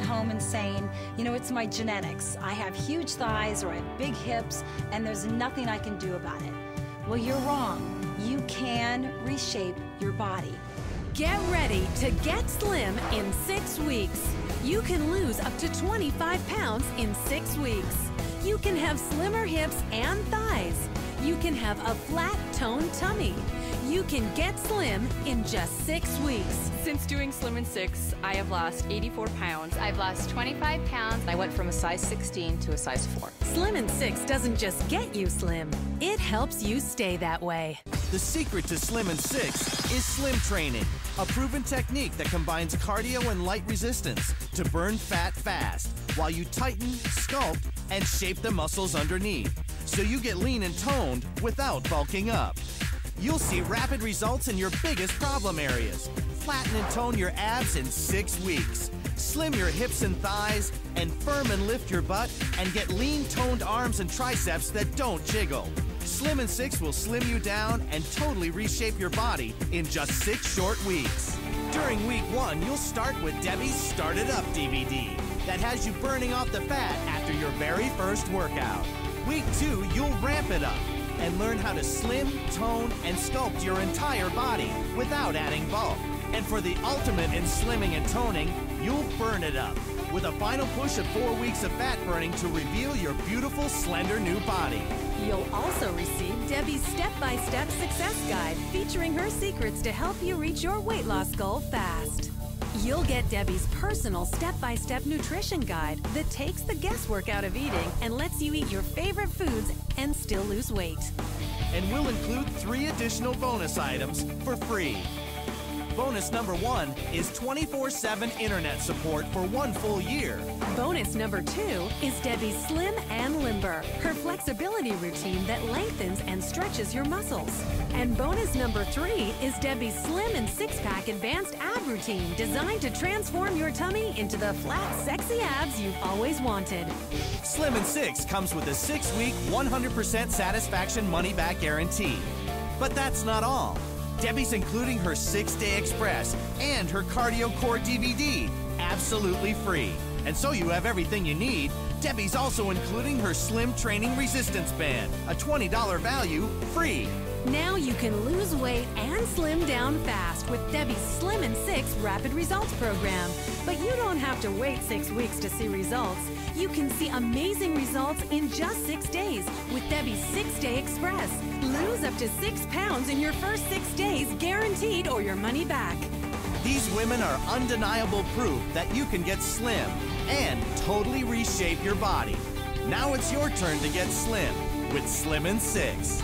at home and saying, you know, it's my genetics. I have huge thighs or I have big hips and there's nothing I can do about it. Well, you're wrong. You can reshape your body. Get ready to get slim in six weeks. You can lose up to 25 pounds in six weeks. You can have slimmer hips and thighs. You can have a flat toned tummy. You can get slim in just six weeks. Since doing Slim in 6, I have lost 84 pounds. I've lost 25 pounds. I went from a size 16 to a size 4. Slim in 6 doesn't just get you slim, it helps you stay that way. The secret to Slim in 6 is slim training, a proven technique that combines cardio and light resistance to burn fat fast while you tighten, sculpt, and shape the muscles underneath so you get lean and toned without bulking up. You'll see rapid results in your biggest problem areas. Flatten and tone your abs in six weeks. Slim your hips and thighs, and firm and lift your butt, and get lean toned arms and triceps that don't jiggle. Slim in 6 will slim you down and totally reshape your body in just six short weeks. During week one, you'll start with Debbie's Start It Up DVD that has you burning off the fat after your very first workout. Week two, you'll ramp it up and learn how to slim, tone, and sculpt your entire body without adding bulk. And for the ultimate in slimming and toning, you'll burn it up with a final push of four weeks of fat burning to reveal your beautiful, slender new body. You'll also receive Debbie's step by step success guide featuring her secrets to help you reach your weight loss goal fast. You'll get Debbie's personal step by step nutrition guide that takes the guesswork out of eating and lets you eat your favorite foods and still lose weight. And we'll include three additional bonus items for free. Bonus number one is 24 7 internet support for one full year. Bonus number two is Debbie's Slim and Limber, flexibility routine that lengthens and stretches your muscles. And bonus number three is Debbie's Slim and Six Pack Advanced Ab Routine designed to transform your tummy into the flat, sexy abs you've always wanted. Slim in 6 comes with a six week, 100% satisfaction money back guarantee. But that's not all. Debbie's including her six day express and her cardio core DVD absolutely free. And so you have everything you need. Debbie's also including her slim training resistance band, a $20 value free. Now you can lose weight and slim down fast with Debbie's Slim in 6 Rapid Results Program. But you don't have to wait six weeks to see results. You can see amazing results in just six days with Debbie's Six Day Express. Lose up to six pounds in your first six days, guaranteed, or your money back. These women are undeniable proof that you can get slim and totally reshape your body. Now it's your turn to get slim with Slim in 6.